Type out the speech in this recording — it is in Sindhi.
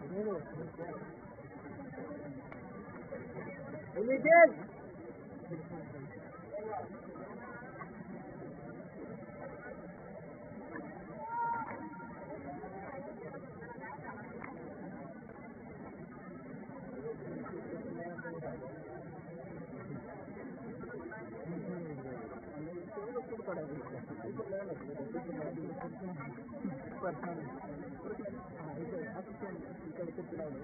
پيرو 3 12 కూర్చోండి ఇక్కడ కూర్చున్నాడు